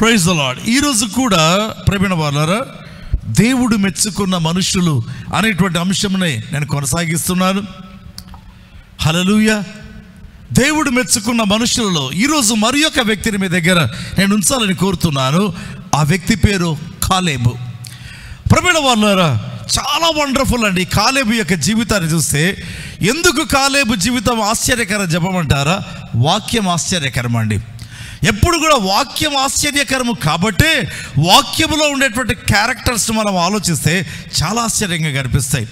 Praise అలాడ్ ఈరోజు కూడా ప్రవీణ వాళ్ళారా దేవుడు మెచ్చుకున్న మనుషులు అనేటువంటి అంశంనే నేను కొనసాగిస్తున్నాను. హలలుయ దేవుడు మెచ్చుకున్న మనుషులలో ఈరోజు మరి ఒక వ్యక్తిని మీ దగ్గర నేను ఉంచాలని కోరుతున్నాను. ఆ వ్యక్తి పేరు కాలేబు. ప్రవీణ వాళ్ళారా చాలా వండర్ఫుల్ అండి. కాలేబు యొక్క జీవితాన్ని చూస్తే ఎందుకు కాలేబు జీవితం ఆశ్చర్యకర జపమంటారా వాక్యం ఆశ్చర్యకరం అండి ఎప్పుడు కూడా వాక్యం ఆశ్చర్యకరము కాబట్టి వాక్యములో ఉండేటువంటి క్యారెక్టర్స్ మనం ఆలోచిస్తే చాలా ఆశ్చర్యంగా కనిపిస్తాయి.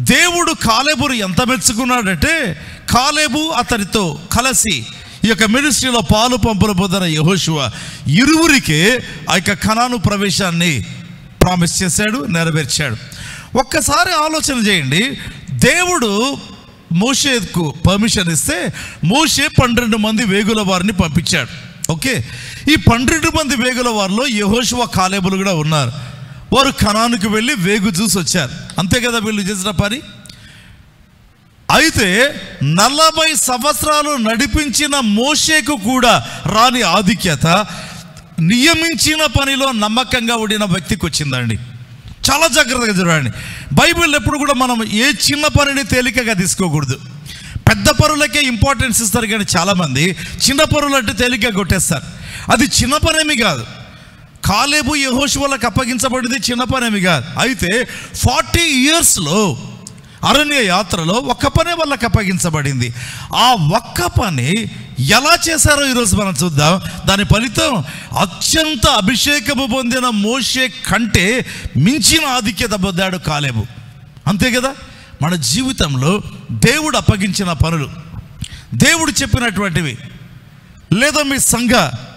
దేవుడు కాలేబును ఎంత మెచ్చుకున్నాడంటే కాలేబు అతనితో కలిసి ఈ యొక్క మినిస్ట్రీలో పాలు పంపులు పొందిన యహోశివ ఇరువురికే ఆ యొక్క కణాను ప్రవేశాన్ని ప్రామిస్ చేశాడు నెరవేర్చాడు. ఒక్కసారి ఆలోచన చేయండి. దేవుడు మోషేకు పర్మిషన్ ఇస్తే మోషే పన్నెండు మంది వేగుల వారిని పంపించాడు. ఓకే. ఈ పన్నెండు మంది వేగుల వారిలో యహోశివ కాలేబులు కూడా ఉన్నారు. వారు కణానికి వెళ్ళి వేగు చూసి వచ్చారు. అంతే కదా వీళ్ళు చేసిన పని? అయితే నలభై సంవత్సరాలు నడిపించిన మోషేకు కూడా రాని ఆధిక్యత నియమించిన పనిలో నమ్మకంగా ఉండిన వ్యక్తికి వచ్చిందండి. చాలా జాగ్రత్తగా చూడండి. బైబిల్ ఎప్పుడు కూడా మనం ఏ చిన్న పనిని తేలికగా తీసుకోకూడదు. పెద్ద పరులకే ఇంపార్టెన్స్ ఇస్తారు కానీ చాలామంది చిన్న పరులు అంటే తేలికగా కొట్టేస్తారు. అది చిన్న పనేమి కాదు. కాలేబు యహోశువలకు అప్పగించబడింది చిన్న పనేమి కాదు. అయితే ఫార్టీ ఇయర్స్లో అరణ్య యాత్రలో ఒక్క పనే వాళ్ళకి అప్పగించబడింది. ఆ ఒక్క పని ఎలా చేశారో ఈరోజు మనం చూద్దాం. దాని ఫలితం అత్యంత అభిషేకము పొందిన మోషే కంటే మించిన ఆధిక్యత పొందాడు కాలేబు. అంతే కదా? మన జీవితంలో దేవుడు అప్పగించిన పనులు. దేవుడు చెప్పినటువంటివి. లేదా మీ సంఘ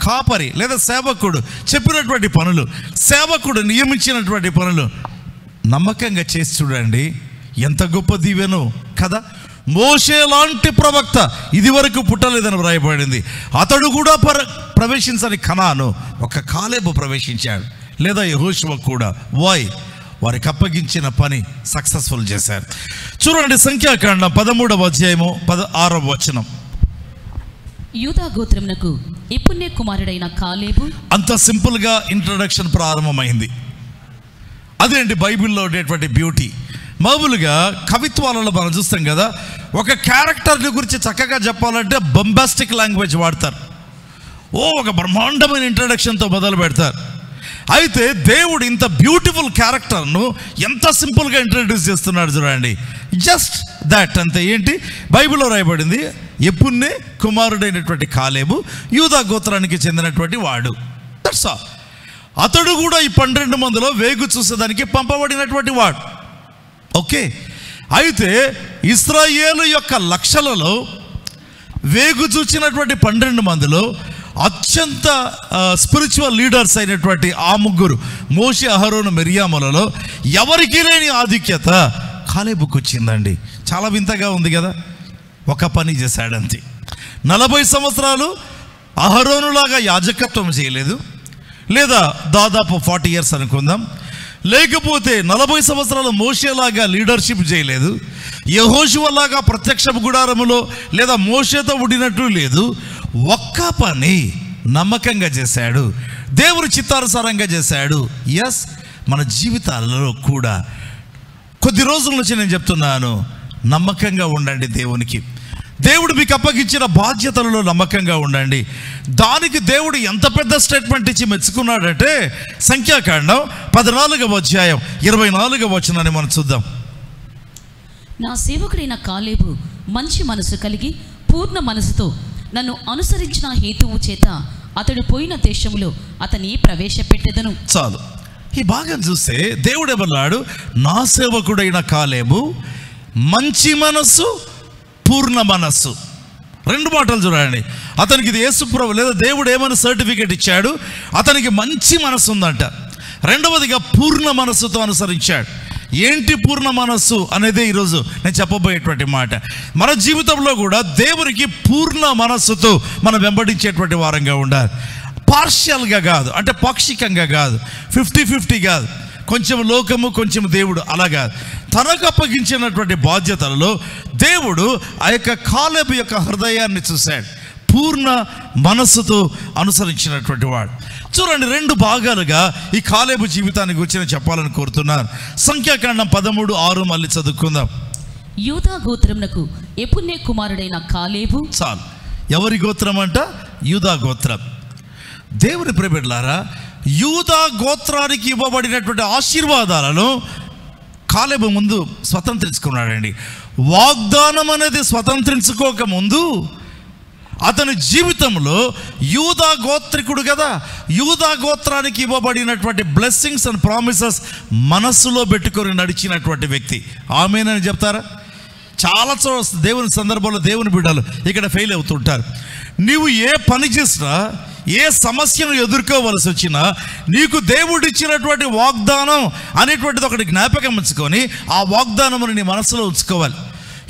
కాపరి లేదా సేవకుడు చెప్పినటువంటి పనులు సేవకుడు నియమించినటువంటి పనులు నమ్మకంగా చేసి చూడండి. ఎంత గొప్ప దీవెనో కదా. మోషే లాంటి ప్రవక్త ఇది వరకు పుట్టలేదని వ్రాయబడింది. అతడు కూడా ప్ర ప్రవేశించని కణాను ఒక కాలేబు ప్రవేశించాడు. లేదా యహోశివ కూడా. వాయ్ వారికి అప్పగించిన పని సక్సెస్ఫుల్ చేశారు. చూడండి సంఖ్యాకాండం పదమూడవ అధ్యాయము పద ఆరవ వచనం. యూదా గోత్రమునకు ఇప్పున్నే కుమారుడైన కాలేబు. అంత సింపుల్గా ఇంట్రడక్షన్ ప్రారంభమైంది. అదేంటి బైబిల్లో ఉండేటువంటి బ్యూటీ మామూలుగా కవిత్వాలలో మనం చూస్తాం కదా ఒక క్యారెక్టర్ని గురించి చక్కగా చెప్పాలంటే బొంబాస్టిక్ లాంగ్వేజ్ వాడతారు. ఓ ఒక బ్రహ్మాండమైన ఇంట్రడక్షన్తో మొదలు పెడతారు. అయితే దేవుడు ఇంత బ్యూటిఫుల్ క్యారెక్టర్ను ఎంత సింపుల్గా ఇంట్రడ్యూస్ చేస్తున్నాడు చూడండి. జస్ట్ దట్ అంతే. ఏంటి? బైబిల్లో రాయబడింది ఎప్పుడే కుమారుడైనటువంటి కాలేబు యూదా గోత్రానికి చెందినటువంటి వాడు. దట్స్ ఆల్ అతడు కూడా ఈ పన్నెండు మందిలో వేగు చూసేదానికి పంపబడినటువంటి వాడు. ఓకే. అయితే ఇస్రాయేలు యొక్క లక్షలలో వేగు చూచినటువంటి పన్నెండు మందిలో అత్యంత స్పిరిచువల్ లీడర్స్ అయినటువంటి ఆ ముగ్గురు మోషి అహరోను మెరియాములలో ఎవరికి లేని ఆధిక్యత కాలేబుకి వచ్చిందండి చాలా వింతగా ఉంది కదా? ఒక పని చేశాడంతే. నలభై సంవత్సరాలు అహరోనులాగా యాజకత్వం చేయలేదు. లేదా దాదాపు ఫార్టీ ఇయర్స్ అనుకుందాం. లేకపోతే నలభై సంవత్సరాలు మోషేలాగా లీడర్షిప్ చేయలేదు. యహోశువలాగా ప్రత్యక్ష గుడారములో లేదా మోషేతో ఉండినట్టు లేదు. ఒక్క పని నమ్మకంగా చేశాడు. దేవుడు చిత్తానుసారంగా చేశాడు. ఎస్ మన జీవితాలలో కూడా కొద్ది రోజుల నుంచి నేను చెప్తున్నాను నమ్మకంగా ఉండండి దేవునికి. దేవుడు మీకు అప్పగించిన బాధ్యతలలో నమ్మకంగా ఉండండి. దానికి దేవుడు ఎంత పెద్ద స్టేట్మెంట్ ఇచ్చి మెచ్చుకున్నాడంటే సంఖ్యాకాండం పద్నాలుగవ అధ్యాయం ఇరవై నాలుగవ వచ్చిందని మనం చూద్దాం. నా సేవకుడైన కాలేబు మంచి మనసు కలిగి పూర్ణ మనసుతో నన్ను అనుసరించిన హేతువు చేత అతడు పోయిన దేశంలో అతని ప్రవేశపెట్టెదను. చాలు. ఈ భాగం చూస్తే దేవుడు ఏమన్నాడు నా సేవకుడైన కాలేబు మంచి మనస్సు పూర్ణ మనస్సు. రెండు మాటలు చూడండి. అతనికి ఇది యేసుప్రభు లేదా దేవుడు ఏమైనా సర్టిఫికేట్ ఇచ్చాడు? అతనికి మంచి మనస్సు ఉందంట. రెండవదిగా పూర్ణ మనస్సుతో అనుసరించాడు. ఏంటి పూర్ణ మనస్సు అనేది ఈరోజు నేను చెప్పబోయేటువంటి మాట. మన జీవితంలో కూడా దేవునికి పూర్ణ మనస్సుతో మనం వెంబడించేటువంటి వారంగా ఉండాలి. పార్షియల్గా కాదు అంటే పాక్షికంగా కాదు ఫిఫ్టీ ఫిఫ్టీ కాదు. కొంచెం లోకము కొంచెం దేవుడు అలా కాదు. తనకు అప్పగించినటువంటి బాధ్యతలలో దేవుడు ఆ యొక్క కాలేబు యొక్క హృదయాన్ని చూశాడు. పూర్ణ మనస్సుతో అనుసరించినటువంటి వాడు. చూడండి రెండు భాగాలుగా ఈ కాలేబు జీవితాన్ని గురించి నేను చెప్పాలని కోరుతున్నాను సంఖ్యాకాండం పదమూడు ఆరు మళ్ళీ చదువుకుందాం. యూదా గోత్రమునకు ఎపుణ్య కుమారుడైన కాలేబు. చాలు. ఎవరి గోత్రం అంట? యూదా గోత్రం. దేవుని ప్రేమిట్లారా యూదా గోత్రానికి ఇవ్వబడినటువంటి ఆశీర్వాదాలను కాలేబు ముందు స్వతంత్రించుకున్నాడండి. వాగ్దానం అనేది స్వతంత్రించుకోక ముందు అతని జీవితంలో యూదా గోత్రికుడు కదా. యూదా గోత్రానికి ఇవ్వబడినటువంటి బ్లెస్సింగ్స్ అండ్ ప్రామిసెస్ మనస్సులో పెట్టుకొని నడిచినటువంటి వ్యక్తి. ఆమెనని చెప్తారా? చాలా చో దేవుని సందర్భంలో దేవుని బిడ్డలు ఇక్కడ ఫెయిల్ అవుతుంటారు. నీవు ఏ పని చేసినా ఏ సమస్యను ఎదుర్కోవలసి వచ్చినా నీకు దేవుడు ఇచ్చినటువంటి వాగ్దానం అనేటువంటిది ఒకటి జ్ఞాపకం ఉంచుకొని ఆ వాగ్దానమును నీ మనసులో ఉంచుకోవాలి.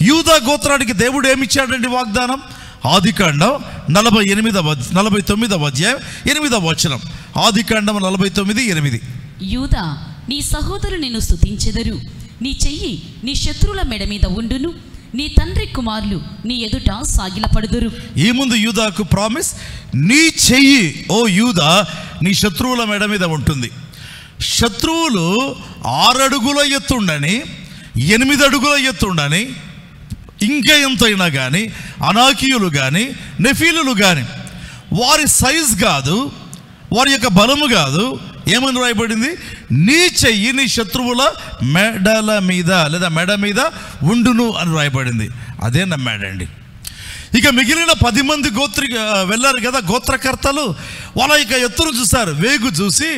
యూదా గోత్రానికి దేవుడు ఏమిచ్చాడండి వాగ్దానం? ఆదికాండం నలభై ఎనిమిదవ నలభై తొమ్మిదవ అధ్యాయం ఎనిమిదవ వచనం. ఆదికాండం నలభై తొమ్మిది ఎనిమిది. యూదా నీ సహోదరు నిన్ను స్తుతించెదరు. నీ చెయ్యి నీ శత్రువుల మెడ మీద ఉండును. నీ తండ్రి కుమారులు నీ ఎదుట సాగిలపడుదురు. ఈ ముందు యూదాకు ప్రామిస్ నీ చెయ్యి ఓ యూదా నీ శత్రువుల మెడ మీద ఉంటుంది. శత్రువులు ఆరడుగుల ఎత్తుండని ఎనిమిది అడుగుల ఎత్తుండని ఇంకా ఎంతైనా కానీ అనాకీయులు కానీ నెఫీలులు కానీ వారి సైజ్ కాదు వారి యొక్క బలము కాదు. ఏమని రాయబడింది? నీ చెయ్యి నీ శత్రువుల మెడల మీద లేదా మెడ మీద ఉండును అని రాయబడింది. అదే నమ్మాడండి. ఇక మిగిలిన పది మంది గోత్రి వెళ్ళారు కదా గోత్రకర్తలు. వాళ్ళ ఇక ఎత్తును చూశారు. వేగు చూసి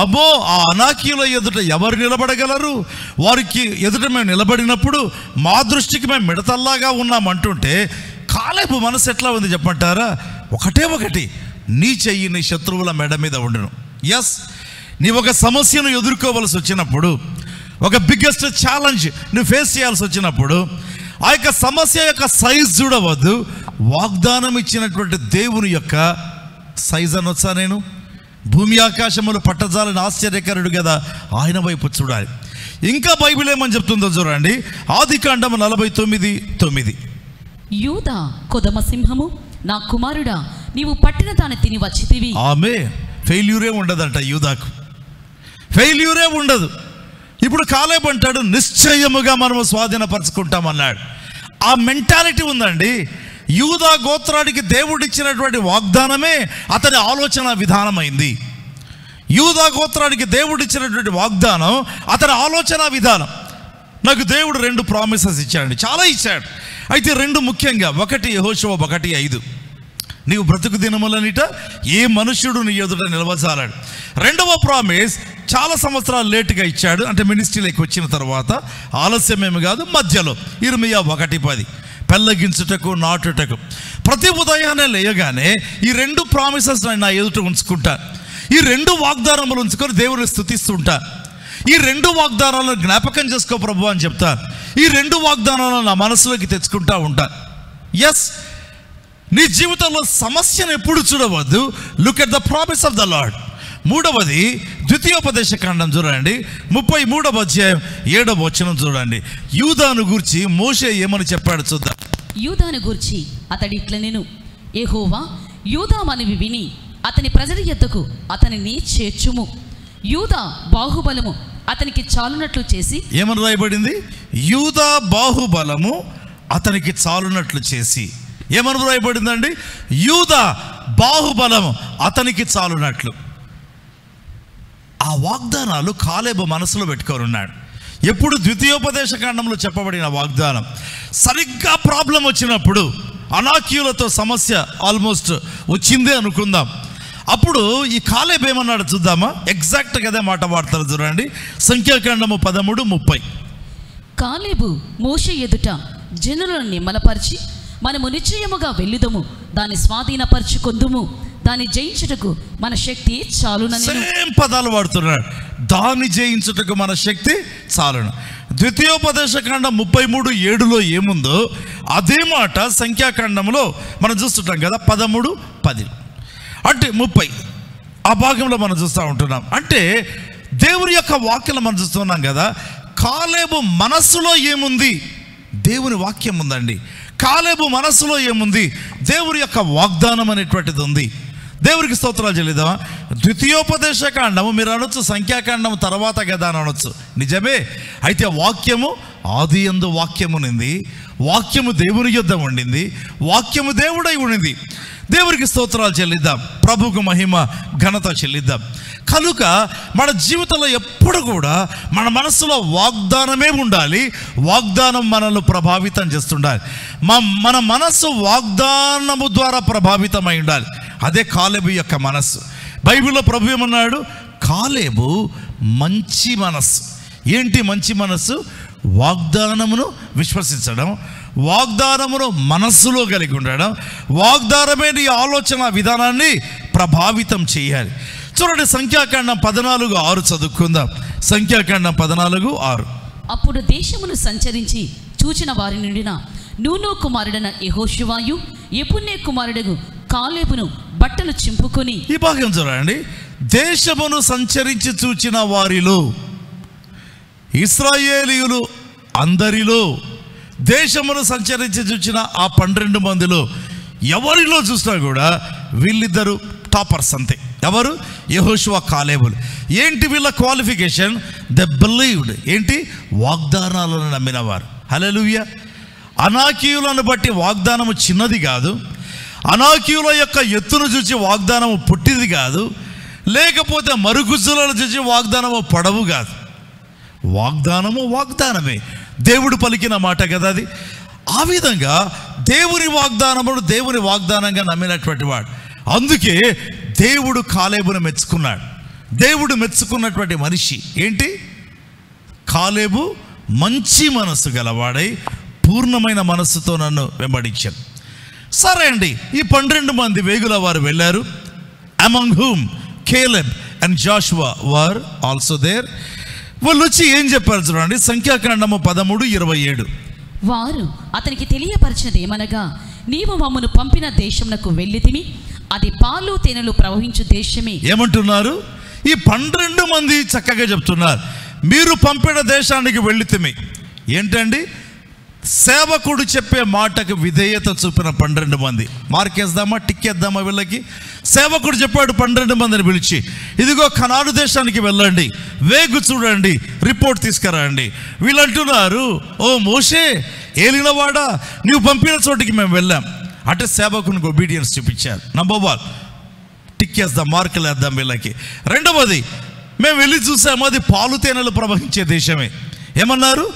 అబ్బో ఆ అనాకీల ఎదుట ఎవరు నిలబడగలరు? వారికి ఎదుట మేము నిలబడినప్పుడు మా దృష్టికి మేము మిడతల్లాగా ఉన్నామంటుంటే కాలేపు మనసు ఎట్లా ఉంది చెప్పంటారా ఒకటే ఒకటి నీ చెయ్యి నీ శత్రువుల మెడ మీద ఉండను. ఎస్ నీ ఒక సమస్యను ఎదుర్కోవలసి వచ్చినప్పుడు ఒక బిగ్గెస్ట్ ఛాలెంజ్ నువ్వు ఫేస్ చేయాల్సి వచ్చినప్పుడు ఆ యొక్క సమస్య యొక్క సైజ్ చూడవద్దు. వాగ్దానం ఇచ్చినటువంటి దేవుని యొక్క సైజ్ అనొచ్చా నేను? భూమి ఆకాశములు పట్టజాలని ఆశ్చర్యకరుడు కదా ఆయన వైపు చూడాలి. ఇంకా బైబిల్ ఏమని చెప్తుందో చూడండి. ఆది కాండము నలభై తొమ్మిది తొమ్మిది. యూదా కొదమ సింహము నా కుమారుడా నీవు పట్టిన దాన్ని తిని వచ్చితివి. ఆమె ఫెయిల్యూరే ఉండదంట యూదాకు. ఫెయిల్యూరే ఉండదు. ఇప్పుడు కాలేబ్ అంటాడు నిశ్చయముగా మనము స్వాధీనపరచుకుంటామన్నాడు. ఆ మెంటాలిటీ ఉందండి. యూదా గోత్రానికి దేవుడిచ్చినటువంటి వాగ్దానమే అతని ఆలోచన విధానమైంది. యూదా గోత్రానికి దేవుడిచ్చినటువంటి వాగ్దానం అతని ఆలోచన విధానం. నాకు దేవుడు రెండు ప్రామిసెస్ ఇచ్చాడండి. చాలా ఇచ్చాడు. అయితే రెండు ముఖ్యంగా ఒకటి యహోశవ ఒకటి ఐదు. నీవు బ్రతుకు దినములనిట ఏ మనుష్యుడు నీ ఎదుట నిలవజాలాడు రెండవ ప్రామిస్ చాలా సంవత్సరాలు లేటుగా ఇచ్చాడు. అంటే మినిస్ట్రీలోకి వచ్చిన తర్వాత ఆలస్యమేమి కాదు మధ్యలో ఇరుమియా ఒకటి పది. పెళ్ళగించుటకు నాటుటకు. ప్రతి ఉదయాన్నే లేయగానే ఈ రెండు ప్రామిసెస్ నా ఎదుట ఉంచుకుంటా. ఈ రెండు వాగ్దానములు ఉంచుకొని దేవుని స్థుతిస్తుంటా. ఈ రెండు వాగ్దానాలను జ్ఞాపకం చేసుకో ప్రభు అని చెప్తా. ఈ రెండు వాగ్దానాలను నా మనసులోకి తెచ్చుకుంటా ఉంటా. ఎస్ నీ జీవితంలో సమస్యను ఎప్పుడు చూడవద్దు. Look at the promise of the Lord మూడవది ద్వితీయోపదేశ కాండం చూడండి. ముప్పై మూడవ అధ్యాయం ఏడవ వచనం చూడండి. యూదాను గూర్చి మోషే ఏమని చెప్పాడు చూద్దాం. యూదాను గూర్చి అతడి ఇట్ల నేను. ఏహోవా యూదా మనవి విని అతని ప్రజల ఎద్దకు అతనిని చేర్చుము. యూదా బాహుబలము అతనికి చాలునట్లు చేసి ఏమని రాయబడింది? యూదా బాహుబలము అతనికి చాలునట్లు చేసి. ఏమని రాయబడిందండి? యూదా బాహుబలం అతనికి చాలునట్లు. ఆ వాగ్దానాలు కాలేబు మనసులో పెట్టుకొని ఉన్నాడు ఎప్పుడు ద్వితీయోపదేశ కాండంలో చెప్పబడిన వాగ్దానం సరిగ్గా ప్రాబ్లం వచ్చినప్పుడు అనాక్యులతో సమస్య ఆల్మోస్ట్ వచ్చిందే అనుకుందాం. అప్పుడు ఈ కాలేబ్ ఏమన్నాడు చూద్దామా? ఎగ్జాక్ట్గా అదే మాట వాడతారు చూడండి. సంఖ్యాకాండము పదమూడు ముప్పై. కాలేబు మోష ఎదుట జనులను నిమ్మలపరిచి మనము నిశ్చయముగా వెళ్ళుదము. దాన్ని స్వాధీనపరచుకొందుము. దాన్ని జయించుటకు మన శక్తి చాలునని సేమ్ పదాలు వాడుతున్నాడు. దాన్ని జయించుటకు మన శక్తి చాలును. ద్వితీయోపదేశకాండ ముప్పై మూడు ఏడులో ఏముందో అదే మాట సంఖ్యాకాండంలో మనం చూస్తుంటాం కదా పదమూడు పది. అంటే ముప్పై. ఆ భాగంలో మనం చూస్తూ ఉంటున్నాం. అంటే దేవుని యొక్క వాక్యం మనం చూస్తున్నాం కదా కాలేబు మనస్సులో ఏముంది? దేవుని వాక్యం ఉందండి. కాలేబు మనస్సులో ఏముంది? దేవుడి యొక్క వాగ్దానం అనేటువంటిది ఉంది. దేవుడికి స్తోత్రాలు చెల్లిద్దామా? ద్వితీయోపదేశ కాండము మీరు అనొచ్చు సంఖ్యాకాండము తర్వాత కదా అని అనొచ్చు. నిజమే? అయితే వాక్యము ఆది ఎందు వాక్యమునింది. వాక్యము దేవుని యుద్ధం ఉండింది వాక్యము దేవుడై ఉండింది. దేవుడికి స్తోత్రాలు చెల్లిద్దాం. ప్రభుకు మహిమ ఘనత చెల్లిద్దాం. కనుక మన జీవితంలో ఎప్పుడు కూడా మన మనసులో వాగ్దానమే ఉండాలి. వాగ్దానం మనల్ని ప్రభావితం చేస్తుండాలి. మా మన మనస్సు వాగ్దానము ద్వారా ప్రభావితమై ఉండాలి. అదే కాలేబు యొక్క మనస్సు. బైబిల్లో ప్రభు ఏమన్నాడు? కాలేబు మంచి మనస్సు. ఏంటి మంచి మనస్సు? వాగ్దానమును విశ్వసించడం వాగ్దానమును మనస్సులో కలిగి ఉండడం వాగ్దానమే నీ ఆలోచన విధానాన్ని ప్రభావితం చేయాలి. చూడండి సంఖ్యాకాండం పద్నాలుగు ఆరు చదువుకుందాం. సంఖ్యాకాండం పద్నాలుగు ఆరు. అప్పుడు దేశమును సంచరించి చూచిన వారి నుండిన నూనో కుమారుడన యెహోషువాయు ఎపున్నే కుమారుడగు కాలేబును బట్టలు చింపుకొని ఈ భాగం చూడండి. దేశమును సంచరించి చూచిన వారిలో ఇస్రాయేలీయులు అందరిలో దేశమును సంచరించి చూసిన ఆ పన్నెండు మందిలో ఎవరిలో చూసినా కూడా వీళ్ళిద్దరు టాపర్స్ అంతే. ఎవరు? యహోషువా కాలేబులు. ఏంటి వీళ్ళ క్వాలిఫికేషన్? The believed. ఏంటి? వాగ్దానాలను నమ్మినవారు. హలలుయ అనాకీయులను బట్టి వాగ్దానము చిన్నది కాదు. అనాకీయుల యొక్క ఎత్తును చూసి వాగ్దానము పుట్టిది కాదు. లేకపోతే మరుగుజ్జులను చూసి వాగ్దానము పడవు కాదు. వాగ్దానము వాగ్దానమే. దేవుడు పలికిన మాట కదా అది? ఆ విధంగా దేవుని వాగ్దానమును దేవుని వాగ్దానంగా నమ్మినటువంటి వాడు. అందుకే దేవుడు కాలేబును మెచ్చుకున్నాడు. దేవుడు మెచ్చుకున్నటువంటి మనిషి ఏంటి? కాలేబు మంచి మనస్సు గలవాడై పూర్ణమైన మనస్సుతో నన్ను వెంబడించాను సరే అండి ఈ పన్నెండు మంది వేగుల వారు వెళ్ళారు. Among whom Caleb and Joshua were also there వాళ్ళు వచ్చి ఏం చెప్పారు చూడండి. సంఖ్యాకాండము పదమూడు ఇరవై ఏడు. వారు అతనికి తెలియపరిచినది ఏమనగా నీవు మమ్మను పంపిన దేశమునకు వెళ్ళితిమి అది పాలు తేనెలు ప్రవహించు దేశమే. ఏమంటున్నారు? ఈ పన్నెండు మంది చక్కగా చెప్తున్నారు. మీరు పంపిన దేశానికి వెళితిమి ఏంటండి? సేవకుడు చెప్పే మాటకు విధేయత చూపిన పన్నెండు మంది. మార్కేద్దామా టిక్కేద్దామా వీళ్ళకి? సేవకుడు చెప్పాడు పన్నెండు మందిని పిలిచి ఇదిగో కనాడు దేశానికి వెళ్ళండి వేగు చూడండి రిపోర్ట్ తీసుకురండి. వీళ్ళు అంటున్నారు ఓ మోషే ఏలినవాడా? నీవు పంపిన చోటికి మేము వెళ్ళాం. అంటే సేవకునికి ఒబీడియన్స్ చూపించారు. నంబర్ వన్ టిక్కేద్దాం మార్కులు వేద్దాం వీళ్ళకి. రెండవది మేము వెళ్ళి చూసాము అది పాలు తేనెలు ప్రవహించే దేశమే. ఏమన్నారు?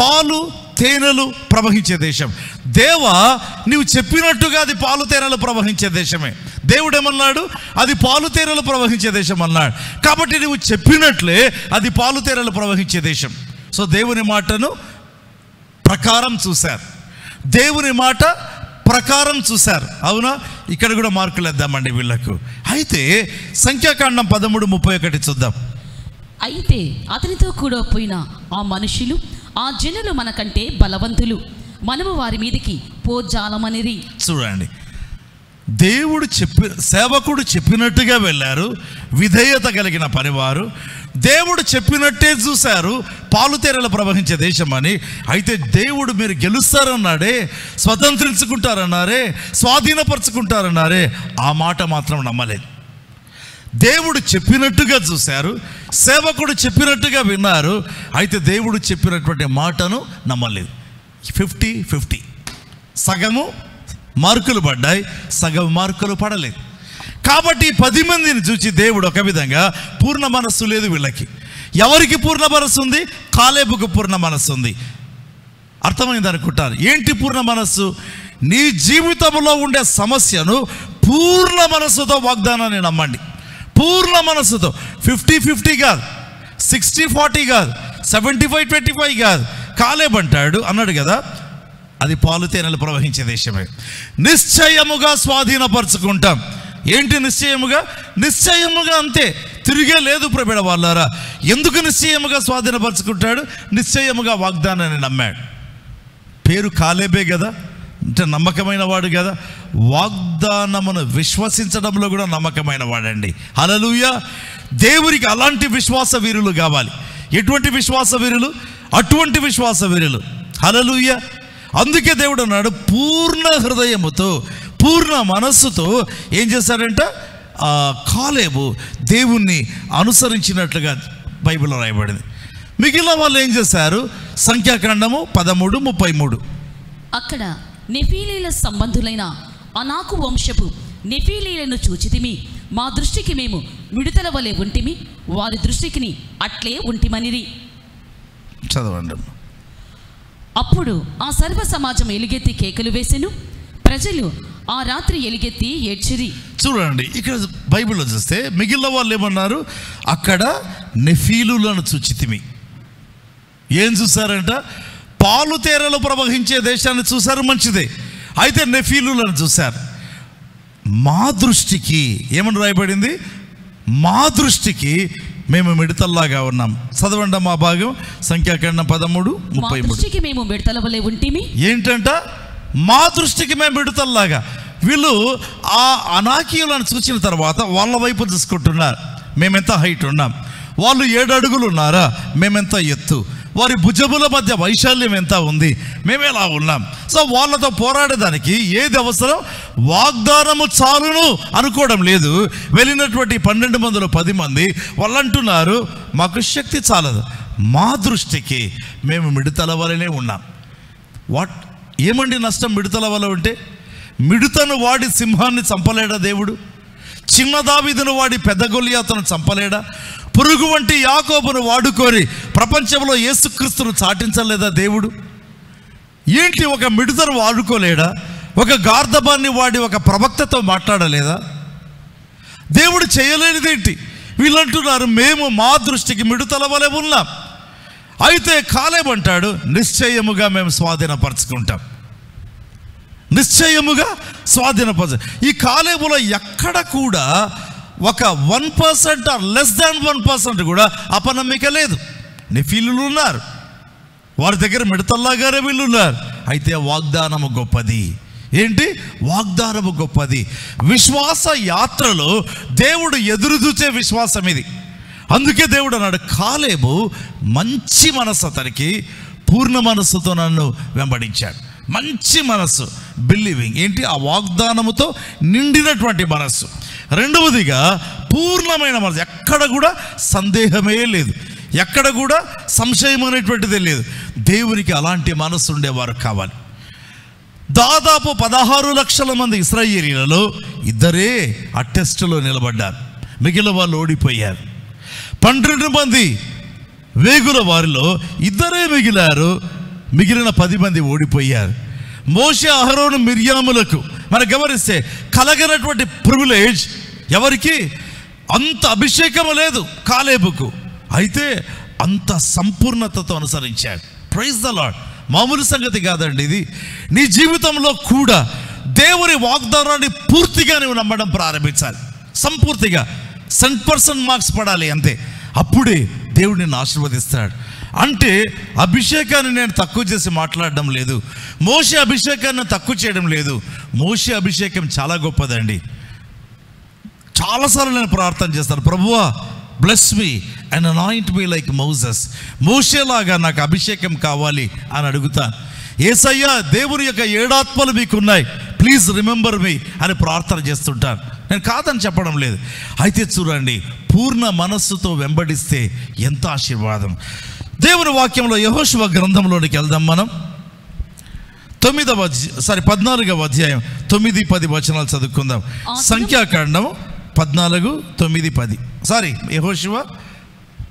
పాలు తేనెలు ప్రవహించే దేశం. దేవా నీవు చెప్పినట్టుగా అది పాలు తేనెలు ప్రవహించే దేశమే. దేవుడు ఏమన్నాడు? అది పాలు తేనెలు ప్రవహించే దేశం అన్నాడు. కాబట్టి నువ్వు చెప్పినట్లే అది పాలు తేనెలు ప్రవహించే దేశం. సో దేవుని మాటను ప్రకారం చూశారు. దేవుని మాట ప్రకారం చూశారు. అవునా? ఇక్కడ కూడా మార్కులు వేద్దామండి వీళ్ళకు. అయితే సంఖ్యాకాండం పదమూడు ముప్పై ఒకటి చూద్దాం. అయితే అతనితో కూడా పోయిన ఆ మనుషులు ఆ జనులు మనకంటే బలవంతులు. మనము వారి మీదికి పోజాలమనిది చూడండి. దేవుడు చెప్పి సేవకుడు చెప్పినట్టుగా వెళ్ళారు. విధేయత కలిగిన పనివారు. దేవుడు చెప్పినట్టే చూశారు. పాలుతేరలు ప్రవహించే దేశం అని అయితే దేవుడు మీరు గెలుస్తారన్నాడే స్వతంత్రించుకుంటారన్నారే స్వాధీనపరచుకుంటారన్నారే ఆ మాట మాత్రం నమ్మలేదు. దేవుడు చెప్పినట్టుగా చూశారు సేవకుడు చెప్పినట్టుగా విన్నారు అయితే దేవుడు చెప్పినటువంటి మాటను నమ్మలేదు. Fifty fifty. సగము మార్కులు పడ్డాయి సగం మార్కులు పడలేదు. కాబట్టి పది మందిని చూసి దేవుడు ఒక విధంగా పూర్ణ మనస్సు లేదు వీళ్ళకి. ఎవరికి పూర్ణ మనస్సు ఉంది? కాలేబుకు పూర్ణ మనస్సు ఉంది. అర్థమైంది అనుకుంటారు? ఏంటి పూర్ణ మనస్సు? నీ జీవితంలో ఉండే సమస్యను పూర్ణ మనస్సుతో వాగ్దానాన్ని నమ్మండి. పూర్ణ మనస్సుతో. ఫిఫ్టీ ఫిఫ్టీ కాదు. సిక్స్టీ ఫార్టీ కాదు. సెవెంటీ ఫైవ్ ట్వంటీ ఫైవ్ కాదు. కాలేబంటాడు అన్నాడు కదా అది పాలు తేనెలు ప్రవహించే దేశమే. నిశ్చయముగా స్వాధీనపరచుకుంటాం. ఏంటి నిశ్చయముగా? నిశ్చయముగా అంతే. తిరిగే లేదు ప్రబిడ వాళ్ళారా. ఎందుకు నిశ్చయముగా స్వాధీనపరచుకుంటాడు? నిశ్చయముగా వాగ్దానాన్ని నమ్మాడు. పేరు కాలేబే కదా. అంటే నమ్మకమైన వాడు కదా. వాగ్దానమును విశ్వసించడంలో కూడా నమ్మకమైన వాడండి. హలలుయ దేవునికి అలాంటి విశ్వాస వీరులు కావాలి. ఎటువంటి విశ్వాస వీరులు? అటువంటి విశ్వాస వీరులు. హలలుయ అందుకే దేవుడు అన్నాడు పూర్ణ హృదయముతో పూర్ణ మనస్సుతో ఏం చేశాడంట కాలేబు దేవుణ్ణి అనుసరించినట్లుగా బైబిల్లో రాయబడింది. మిగిలిన వాళ్ళు ఏం చేశారు? సంఖ్యాకాండము పదమూడు ముప్పై మూడు. అక్కడ నెఫీలీల సంబంధులైన అనాకు వంశపు నెఫీలీలను చూచితిమి. మా దృష్టికి మేము మిడతల వలె ఉంటిమి. వారి దృష్టికిని అట్లే ఉంటిమనిరి. చదవండి అప్పుడు ఆ సర్వ సమాజం ఎలుగెత్తి కేకలు వేసెను. ప్రజలు ఆ రాత్రి ఎలుగెత్తి ఏడ్చిరి. చూడండి ఇక్కడ బైబిల్లో చూస్తే మిగిలిన వాళ్ళు ఏమన్నారు? అక్కడ నెఫీలులను చూచితిమి. ఏం చూసారంట? పాలు తేరలు ప్రవహించే దేశాన్ని చూశారు మంచిదే. అయితే నెఫీలులను చూశారు. మా దృష్టికి ఏమని రాయబడింది? మా దృష్టికి మేము మిడతల్లాగా ఉన్నాం. చదవండి మా భాగం సంఖ్యాకాండం పదమూడు ముప్పై మూడు. మేము మిడతల వలె ఉంటిమి? ఏంటంట? మా దృష్టికి మేము విడుతల్లాగా వీళ్ళు ఆ అనాకీయులను చూసిన తర్వాత వాళ్ళ వైపు చూసుకుంటున్నారు. మేమెంత హైట్ ఉన్నాం. వాళ్ళు ఏడు అడుగులు ఉన్నారా మేమెంత ఎత్తు. వారి భుజముల మధ్య వైశాల్యం ఎంత ఉంది? మేము ఎలా ఉన్నాం? సో వాళ్ళతో పోరాడేదానికి ఏది అవసరం? వాగ్దానము చాలును అనుకోవడం లేదు. వెళ్ళినటువంటి పన్నెండు మందిలో పది మంది వాళ్ళు అంటున్నారు మాకు శక్తి చాలదు. మా దృష్టికి మేము మిడతల వలనే ఉన్నాం. వాట్? ఏమండి నష్టం మిడతల వల్ల ఉంటే మిడతను వాడి సింహాన్ని చంపలేడా దేవుడు? చిన్నదావిదును వాడి పెద్ద గొలియాతను చంపలేడా? పురుగు వంటి యాకోబును వాడుకొని ప్రపంచంలో యేసుక్రీస్తును చాటించలేదా దేవుడు? ఏంటి ఒక మిడతను వాడుకోలేడా? ఒక గార్ధబాన్ని వాడి ఒక ప్రవక్తతో మాట్లాడలేదా? దేవుడు చేయలేనిదేంటి? వీళ్ళంటున్నారు మేము మా దృష్టికి మిడుతల వలె ఉన్నాం. అయితే కాలేమంటాడు నిశ్చయముగా మేము స్వాధీనపరచుకుంటాం. నిశ్చయముగా స్వాధీనపరచ ఈ కాలేబులో ఎక్కడ కూడా ఒక one percent or less than one percent కూడా అపనమ్మిక లేదు. నెఫీలు ఉన్నారు. వారి దగ్గర మిడతల్లాగారే వీళ్ళు ఉన్నారు. అయితే వాగ్దానము గొప్పది. ఏంటి? వాగ్దానము గొప్పది. విశ్వాస యాత్రలో దేవుడు ఎదురు చూచే విశ్వాసం ఇది. అందుకే దేవుడు అన్నాడు కాలేబు మంచి మనస్సు అతనికి పూర్ణ మనస్సుతో నన్ను వెంబడించాడు. మంచి మనస్సు బిలీవింగ్ ఏంటి? ఆ వాగ్దానముతో నిండినటువంటి మనస్సు. రెండవదిగా పూర్ణమైన మనసు. ఎక్కడ కూడా సందేహమే లేదు. ఎక్కడ కూడా సంశయం అనేటువంటిదే లేదు. దేవునికి అలాంటి మనసు ఉండేవారు కావాలి. దాదాపు పదహారు లక్షల మంది ఇస్రాయేలీలలో ఇద్దరే ఆ టెస్టులో నిలబడ్డారు. మిగిలిన వాళ్ళు ఓడిపోయారు. పన్నెండు మంది వేగుల వారిలో ఇద్దరే మిగిలారు. మిగిలిన పది మంది ఓడిపోయారు. మోష అహరోను మిర్యాములకు మనం గమనిస్తే కలగనటువంటి ప్రివిలేజ్ ఎవరికి? అంత అభిషేకం లేదు కాలేబుకు. అయితే అంత సంపూర్ణతతో అనుసరించాడు. ప్రైజ్ ద లాడ్ మామూలు సంగతి కాదండి ఇది. నీ జీవితంలో కూడా దేవుని వాగ్దానాన్ని పూర్తిగా నువ్వు నమ్మడం ప్రారంభించాలి. సంపూర్తిగా. సెంట్ పర్సెంట్ మార్క్స్ పడాలి అంతే. అప్పుడే దేవుడు నిన్ను ఆశీర్వదిస్తాడు. అంటే అభిషేకాన్ని నేను తక్కువ చేసి మాట్లాడడం లేదు. మోషి అభిషేకాన్ని తక్కువ చేయడం లేదు. మోషి అభిషేకం చాలా గొప్పదండి. చాలాసార్లు నేను ప్రార్థన చేస్తాను. ప్రభువా bless me and anoint me like Moses మోషేలాగా నాకు అభిషేకం కావాలి అని అడుగుతాను. ఏసయ్యా దేవుని యొక్క ఏడాత్మలు మీకున్నాయి. ప్లీజ్ రిమెంబర్ మీ అని ప్రార్థన చేస్తుంటాను. నేను కాదని చెప్పడం లేదు. అయితే చూడండి పూర్ణ మనస్సుతో వెంబడిస్తే ఎంత ఆశీర్వాదం. దేవుని వాక్యంలో యహోశివ గ్రంథంలోనికి వెళ్దాం మనం. తొమ్మిదవ సారీ పద్నాలుగవ అధ్యాయం తొమ్మిది పది వచనాలు చదువుకుందాం. సంఖ్యాకాండం పద్నాలుగు తొమ్మిది పది. సారీ యహోశివ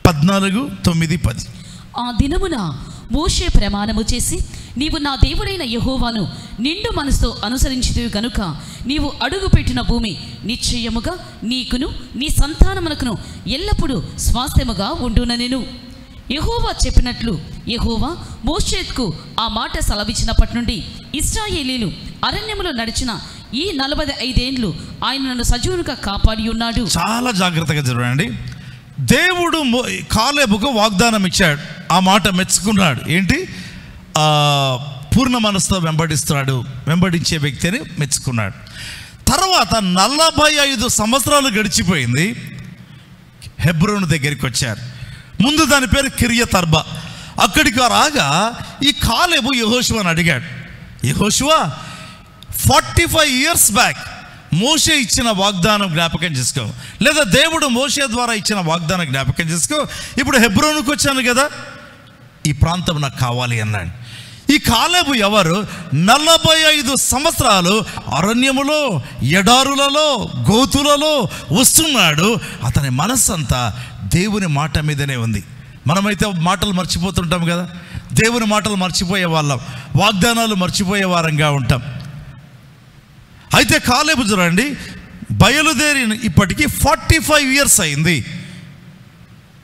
పద్నాలుగు తొమ్మిది పది. ఆ దినమున మోషే ప్రమాణము చేసి నీవు నా దేవుడైన యహోవాను నిండు మనసుతో అనుసరించితివి గనుక నీవు అడుగుపెట్టిన భూమి నిశ్చయముగా నీకును నీ సంతానమునకును ఎల్లప్పుడూ స్వాస్థ్యముగా ఉండుననెను. యహోవా చెప్పినట్లు యహోవా మోషేత్కు ఆ మాట సెలవిచ్చినప్పటి నుండి ఇస్రాయేలీలు అరణ్యములో నడిచిన ఈ నలభై ఐదేండ్లు ఆయన నన్ను సజీవునిగా కాపాడి ఉన్నాడు. చాలా జాగ్రత్తగా చూడండి దేవుడు కాలేబుకు వాగ్దానం ఇచ్చాడు. ఆ మాట మెచ్చుకున్నాడు. ఏంటి? ఆ, పూర్ణ మనసుతో వెంబడిస్తున్నాడు. వెంబడించే వ్యక్తిని మెచ్చుకున్నాడు. తర్వాత నలభై ఐదు సంవత్సరాలు గడిచిపోయింది. హెబ్రోను దగ్గరికి వచ్చారు. ముందు దాని పేరు కిరియ తర్బ. అక్కడికి రాగా ఈ కాలేబు యహోశివని అడిగాడు. యహోశివా ఫార్టీ ఫైవ్ ఇయర్స్ బ్యాక్ మోషే ఇచ్చిన వాగ్దానం జ్ఞాపకం చేసుకో. లేదా దేవుడు మోషే ద్వారా ఇచ్చిన వాగ్దానం జ్ఞాపకం చేసుకో. ఇప్పుడు హెబ్రోన్కి వచ్చాను కదా. ఈ ప్రాంతం నాకు కావాలి అన్నాడు. ఈ కాలేబు ఎవరు? నలభై ఐదు సంవత్సరాలు అరణ్యములో ఎడారులలో గోతులలో వస్తున్నాడు. అతని మనస్సంతా దేవుని మాట మీదనే ఉంది. మనమైతే మాటలు మర్చిపోతుంటాం కదా. దేవుని మాటలు మర్చిపోయే వాళ్ళం. వాగ్దానాలు మర్చిపోయే వారంగా ఉంటాం. అయితే కాలేబు చూడండి బయలుదేరి ఇప్పటికీ ఫార్టీ ఫైవ్ ఇయర్స్ అయింది.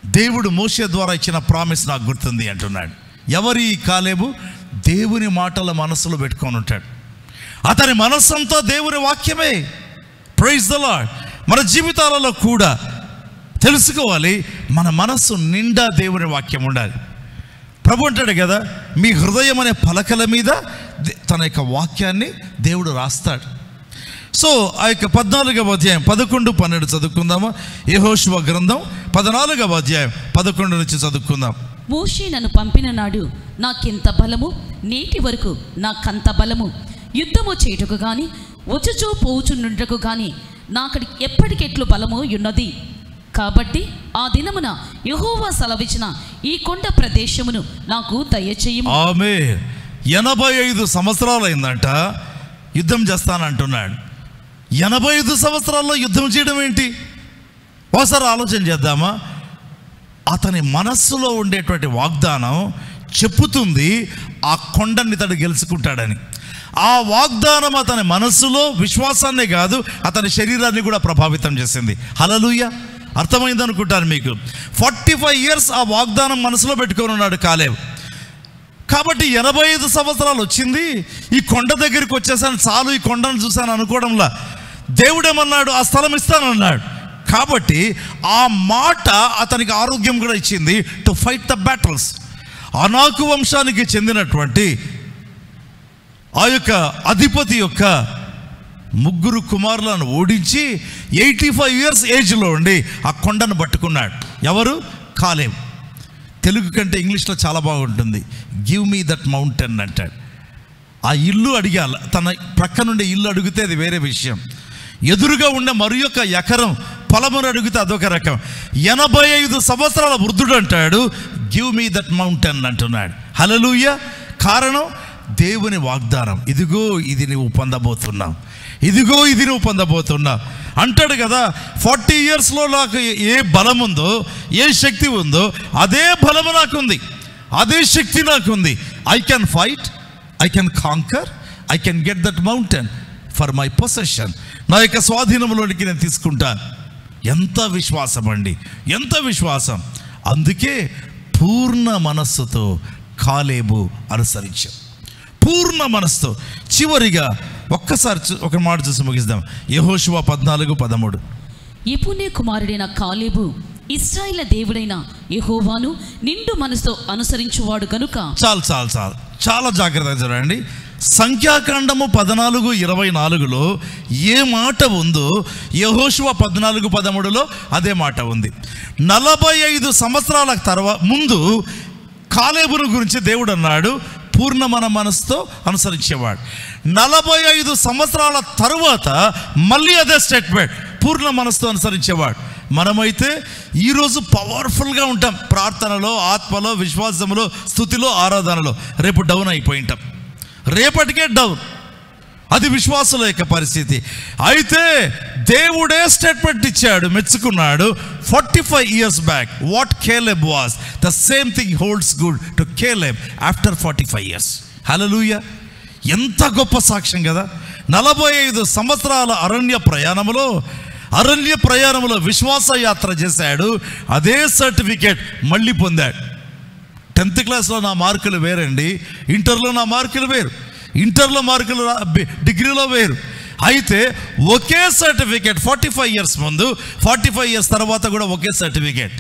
దేవుడు మోసే ద్వారా ఇచ్చిన ప్రామిస్ నాకు గుర్తుంది అంటున్నాడు. ఎవరి కాలేబు? దేవుని మాటల మనసులో పెట్టుకొని ఉంటాడు. అతని మనస్సంతా దేవుని వాక్యమే. ప్రైజ్ ద లాడ్ మన జీవితాలలో కూడా తెలుసుకోవాలి మన మనస్సు నిండా దేవుని వాక్యం ఉండాలి. ప్రభు అంటాడు కదా మీ హృదయం అనే పలకల మీద తన యొక్క వాక్యాన్ని దేవుడు రాస్తాడు. సో ఆ యొక్క పద్నాలుగవ అధ్యాయం పదకొండు పన్నెండు చదువుకుందామా? యెహోషువ గ్రంథం పద్నాలుగవ అధ్యాయం పదకొండు నుంచి చదువుకుందాం. మోషే నన్ను పంపిన నాడు నాకెంత బలము? నేటి వరకు నాకంత బలము. యుద్ధము చేయుటకు గాని వచ్చుచూ పోవుచుండుటకు గాని నాకడి ఎప్పటికెట్లు బలము ఉన్నది కాబట్టి ఆ దినమున యెహోవా సెలవిచ్చిన ఈ కొండ ప్రదేశమును నాకు దయచేయము. ఆమె ఎనభై ఐదు సంవత్సరాలు అయిందంట యుద్ధం చేస్తానంటున్నాడు. ఎనభై ఐదు సంవత్సరాల్లో యుద్ధం చేయడం ఏంటి? ఒకసారి ఆలోచన చేద్దామా? అతని మనస్సులో ఉండేటువంటి వాగ్దానం చెప్పుతుంది ఆ కొండని ఇతడు గెలుచుకుంటాడని. ఆ వాగ్దానం అతని మనస్సులో విశ్వాసాన్నే కాదు అతని శరీరాన్ని కూడా ప్రభావితం చేసింది. హలలుయ అర్థమైందనుకుంటాను మీకు. ఫార్టీ ఫైవ్ ఇయర్స్ ఆ వాగ్దానం మనసులో పెట్టుకొని ఉన్నాడు కాలేవ్ కాబట్టి ఎనభై ఐదు సంవత్సరాలు వచ్చింది. ఈ కొండ దగ్గరికి వచ్చేసాను. చాలు ఈ కొండను చూశాను అనుకోవడంలా. దేవుడేమన్నాడు? ఆ స్థలం ఇస్తానన్నాడు. కాబట్టి ఆ మాట అతనికి ఆరోగ్యం కూడా ఇచ్చింది. టు ఫైట్ ద బ్యాటల్స్ అనాకు వంశానికి చెందినటువంటి ఆ యొక్క అధిపతి యొక్క ముగ్గురు కుమారులను ఓడించి ఎయిటీ ఫైవ్ ఇయర్స్ ఏజ్లో ఉండి ఆ కొండను పట్టుకున్నాడు. ఎవరు? కాలేవు తెలుగు కంటే ఇంగ్లీష్లో చాలా బాగుంటుంది. గివ్ మీ దట్ మౌంటైన్ అంటాడు. ఆ ఇల్లు అడిగాలి. తన ప్రక్క నుండి ఇల్లు అడిగితే అది వేరే విషయం. ఎదురుగా ఉండే మరి యొక్క ఎకరం పొలమును అడిగితే అదొక రకం. ఎనభై ఐదు సంవత్సరాల వృద్ధుడు అంటాడు. గివ్ మీ దట్ మౌంటైన్ అంటున్నాడు. హలలుయ కారణం దేవుని వాగ్దానం. ఇదిగో ఇది నువ్వు పొందబోతున్నావు. ఇదిగో ఇది నువ్వు పొందబోతున్నా. అంటాడు కదా ఫార్టీ ఇయర్స్లో నాకు ఏ బలం ఉందో ఏ శక్తి ఉందో అదే బలము నాకుంది. అదే శక్తి నాకుంది. I can fight I can conquer I can get that mountain for my possession నా యొక్క స్వాధీనంలోనికి నేను తీసుకుంటాను ఎంత విశ్వాసం అండి ఎంత విశ్వాసం. అందుకే పూర్ణ మనస్సుతో కాలేబు అనుసరించాం. పూర్ణ మనస్సుతో చివరిగా ఒక్కసారి ఒక మాట చూసి ముగిద్దాం. యహోశువ పద్నాలుగు పదమూడు. ఇపునే కుమారుడైన కాలేబు ఇస్రాయిల దేవుడైన యెహోవాను నిండు మనసుతో అనుసరించువాడు గనుక చాలు చాలు చాలు. చాలా జాగ్రత్తగా చూడండి. సంఖ్యాకాండము పద్నాలుగు ఇరవై నాలుగులో ఏ మాట ఉందో యహోశువ పద్నాలుగు పదమూడులో అదే మాట ఉంది. నలభై ఐదు సంవత్సరాల తర్వాత ముందు కాలేబును గురించి దేవుడు అన్నాడు. పూర్ణ మన మనసుతో అనుసరించేవాడు. నలభై ఐదు సంవత్సరాల తరువాత మళ్ళీ అదే స్టేట్మెంట్ పూర్ణ మనసుతో అనుసరించేవాడు. మనమైతే ఈరోజు పవర్ఫుల్గా ఉంటాం. ప్రార్థనలో ఆత్మలో విశ్వాసంలో స్థుతిలో ఆరాధనలో. రేపు డౌన్ అయిపోయి ఉంటాం రేపటికే డౌన్ అది విశ్వాసుల యొక్క పరిస్థితి. అయితే దేవుడే స్టేట్మెంట్ ఇచ్చాడు మెచ్చుకున్నాడు forty five years back what Caleb was the same thing holds good to Caleb after forty five years hallelujah ఎంత గొప్ప సాక్ష్యం కదా. నలభై ఐదు సంవత్సరాల అరణ్య ప్రయాణములో అరణ్య ప్రయాణంలో విశ్వాస యాత్ర చేశాడు అదే సర్టిఫికేట్ మళ్ళీ పొందాడు. టెన్త్ క్లాస్లో నా మార్కులు వేరండి ఇంటర్లో నా మార్కులు వేరు. ఇంటర్లో మార్కులు డిగ్రీలో వేరు. అయితే ఒకే సర్టిఫికేట్ ఫార్టీ ఫైవ్ ఇయర్స్ ముందు ఫార్టీ ఫైవ్ ఇయర్స్ తర్వాత కూడా ఒకే సర్టిఫికేట్.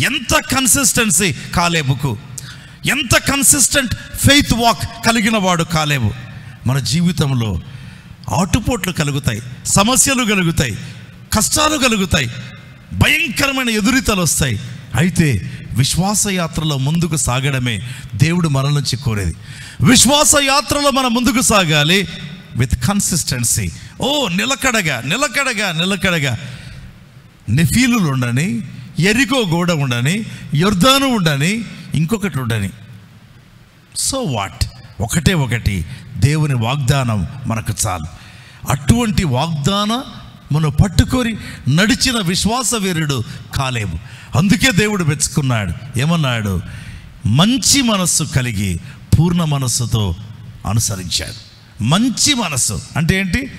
ఎంత కన్సిస్టెన్సీ కాలేబుకు? ఎంత కన్సిస్టెంట్ ఫెయిత్ వాక్ కలిగిన వాడు కాలేబు? మన జీవితంలో ఆటుపోట్లు కలుగుతాయి సమస్యలు కలుగుతాయి కష్టాలు కలుగుతాయి భయంకరమైన ఎదురితలు వస్తాయి. అయితే విశ్వాసయాత్రలో ముందుకు సాగడమే దేవుడు మన నుంచి కోరేది. విశ్వాస యాత్రలో మనం ముందుకు సాగాలి విత్ కన్సిస్టెన్సీ ఓ నిలకడగా నిలకడగా నిలకడగా. నెఫీలులు ఉండని ఎరికో గోడ ఉండని యొర్దాను ఉండని ఇంకొకటి ఉండని. సో వాట్ ఒకటే ఒకటి. దేవుని వాగ్దానం మనకు చాలు. అటువంటి వాగ్దాన మనం పట్టుకొని నడిచిన విశ్వాస వీరుడు కాలేము అందుకే దేవుడు మెచ్చుకున్నాడు. ఏమన్నాడు? మంచి మనస్సు కలిగి పూర్ణ మనస్సుతో అనుసరించాడు. మంచి మనస్సు అంటే ఏంటి?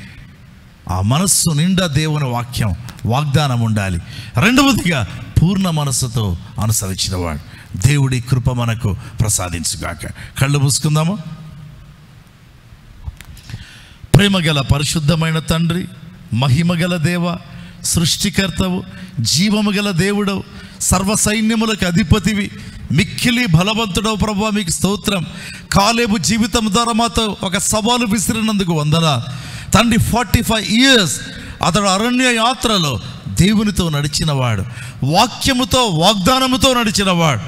ఆ మనస్సు నిండా దేవుని వాక్యం వాగ్దానం ఉండాలి. రెండవదిగా పూర్ణ మనస్సుతో అనుసరించిన వాడు దేవుడి కృప మనకు ప్రసాదించుగాక. కళ్ళు మూసుకుందామా? ప్రేమగల పరిశుద్ధమైన తండ్రి మహిమగల దేవ సృష్టికర్తవు జీవము గల దేవుడవు సర్వ సైన్యములకు అధిపతివి మిక్కిలి బలవంతుడవు ప్రభావ మీకు స్తోత్రం. కాలేబు జీవితం ద్వారా మాతో ఒక సవాలు విసిరినందుకు వందన. తండ్రి ఫార్టీ ఫైవ్ ఇయర్స్ అతడు అరణ్య యాత్రలో దేవునితో నడిచినవాడు. వాక్యముతో వాగ్దానముతో నడిచినవాడు.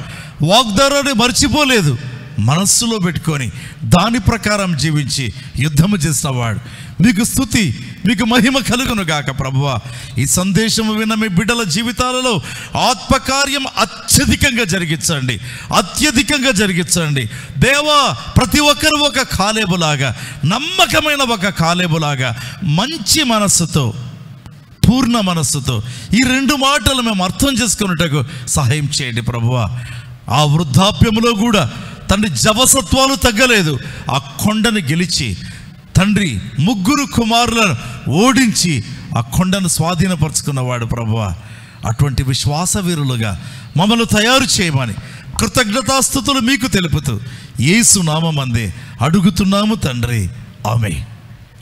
వాగ్దానాన్ని మర్చిపోలేదు. మనస్సులో పెట్టుకొని దాని ప్రకారం జీవించి యుద్ధము చేసినవాడు మీకు స్థుతి మీకు మహిమ కలుగును గాక ప్రభువ. ఈ సందేశము విన్న మీ బిడ్డల జీవితాలలో ఆత్మకార్యం అత్యధికంగా జరిగించండి. అత్యధికంగా జరిగించండి. దేవా ప్రతి ఒక్కరు ఒక కాలేబులాగా నమ్మకమైన ఒక కాలేబులాగా మంచి మనస్సుతో పూర్ణ మనస్సుతో ఈ రెండు మాటలు మేము అర్థం చేసుకున్నట్టుకు సహాయం చేయండి ప్రభువ. ఆ వృద్ధాప్యములో కూడా తండ్రి జవసత్వాలు తగ్గలేదు. ఆ కొండను గెలిచి తండ్రి ముగ్గురు కుమారులను ఓడించి ఆ కొండను స్వాధీనపరుచుకున్నవాడు ప్రభువ. అటువంటి విశ్వాస వీరులుగా మమ్మల్ని తయారు చేయమని కృతజ్ఞతాస్థుతులు మీకు తెలుపుతూ ఏసు నామందే అడుగుతున్నాము తండ్రి. ఆమె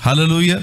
హలలుయ